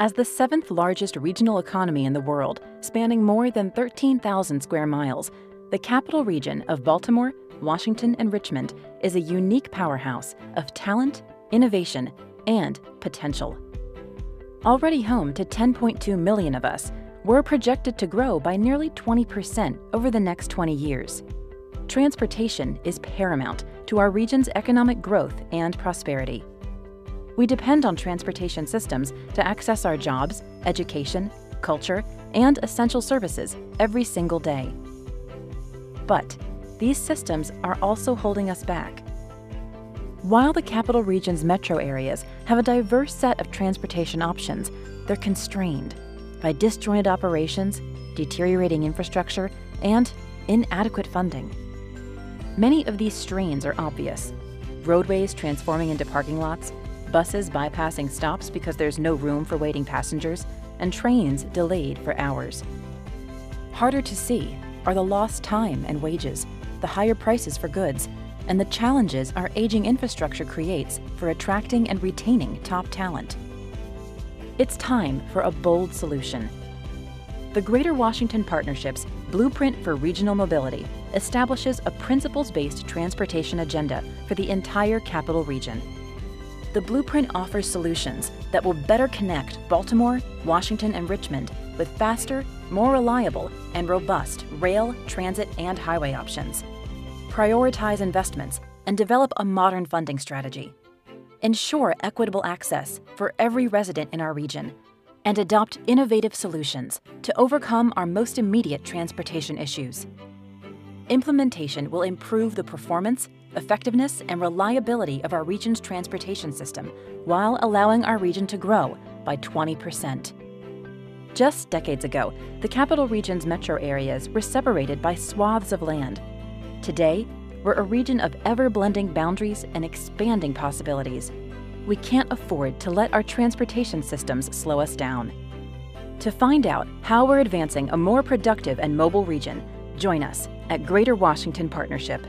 As the seventh largest regional economy in the world, spanning more than 13,000 square miles, the capital region of Baltimore, Washington, and Richmond is a unique powerhouse of talent, innovation, and potential. Already home to 10.2 million of us, we're projected to grow by nearly 20% over the next 20 years. Transportation is paramount to our region's economic growth and prosperity. We depend on transportation systems to access our jobs, education, culture, and essential services every single day. But these systems are also holding us back. While the capital region's metro areas have a diverse set of transportation options, they're constrained by disjointed operations, deteriorating infrastructure, and inadequate funding. Many of these strains are obvious. Roadways transforming into parking lots, buses bypassing stops because there's no room for waiting passengers, and trains delayed for hours. Harder to see are the lost time and wages, the higher prices for goods, and the challenges our aging infrastructure creates for attracting and retaining top talent. It's time for a bold solution. The Greater Washington Partnership's Blueprint for Regional Mobility establishes a principles-based transportation agenda for the entire capital region the blueprint offers solutions that will better connect Baltimore, Washington, and Richmond with faster, more reliable, and robust rail, transit, and highway options. Prioritize investments and develop a modern funding strategy. Ensure equitable access for every resident in our region and adopt innovative solutions to overcome our most immediate transportation issues. Implementation will improve the performance effectiveness, and reliability of our region's transportation system while allowing our region to grow by 20%. Just decades ago, the capital region's metro areas were separated by swaths of land. Today, we're a region of ever-blending boundaries and expanding possibilities. We can't afford to let our transportation systems slow us down. To find out how we're advancing a more productive and mobile region, join us at Greater Washington Partnership.